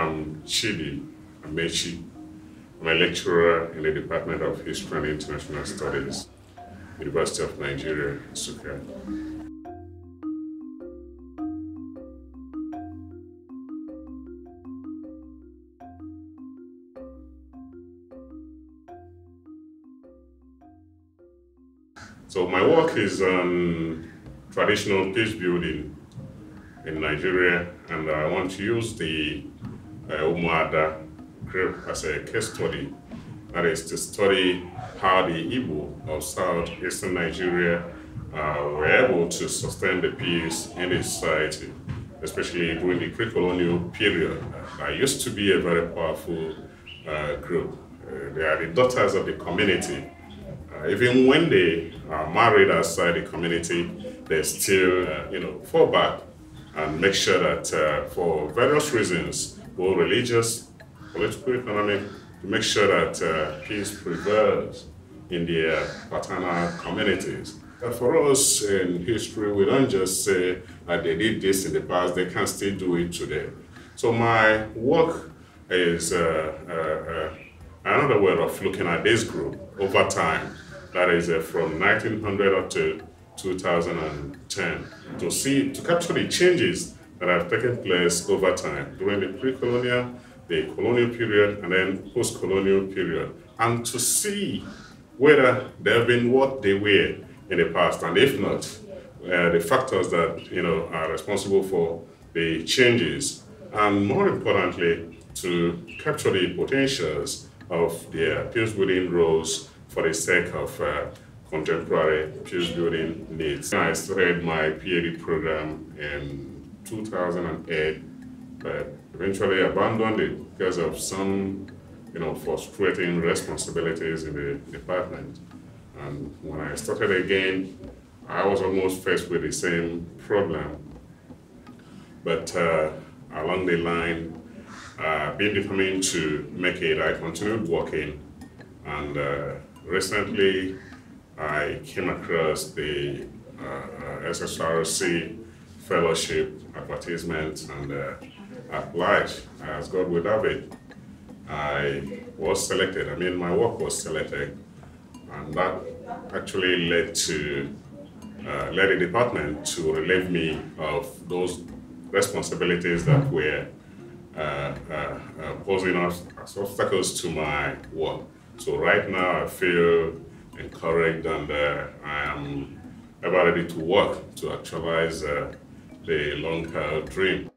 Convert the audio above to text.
I'm Chidi Amaechi. I'm a lecturer in the Department of History and International Studies, University of Nigeria, Nsukka. So my work is on traditional peace building in Nigeria, and I want to use the Umuada group as a case study. That is to study how the Igbo of southeastern Nigeria uh, were able to sustain the peace in the society, especially during the pre-colonial period. That used to be a very powerful uh, group. Uh, they are the daughters of the community uh, even when they are married outside the community, they still, uh, you know, fall back and make sure that uh, for various reasons, both religious, political, economic, to make sure that uh, peace prevails in their paternal communities. for us in history, we don't just say that they did this in the past, they can still do it today. So my work is uh, uh, another way of looking at this group over time that is uh, from 1900 up to 2010, to see, to capture the changes that have taken place over time during the pre-colonial, the colonial period, and then post-colonial period, and to see whether they have been what they were in the past, and if not, uh, the factors that you know are responsible for the changes, and more importantly, to capture the potentials of their peace-building roles for the sake of uh, contemporary peace building needs. I started my PhD program in 2008, but eventually abandoned it because of some, you know, frustrating responsibilities in the department. And when I started again, I was almost faced with the same problem. But uh, along the line, uh, being determined to make it, I continued working and uh, recently I came across the uh, uh SSRC fellowship advertisement and uh, applied as God would have it. I was selected, I mean my work was selected and that actually led to uh, led the department to relieve me of those responsibilities that were uh, uh, uh posing as obstacles to my work. So right now I feel encouraged and uh, I am about ready to work to actualize the long-held dream.